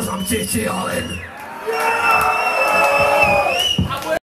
course I'm T.T. Allen.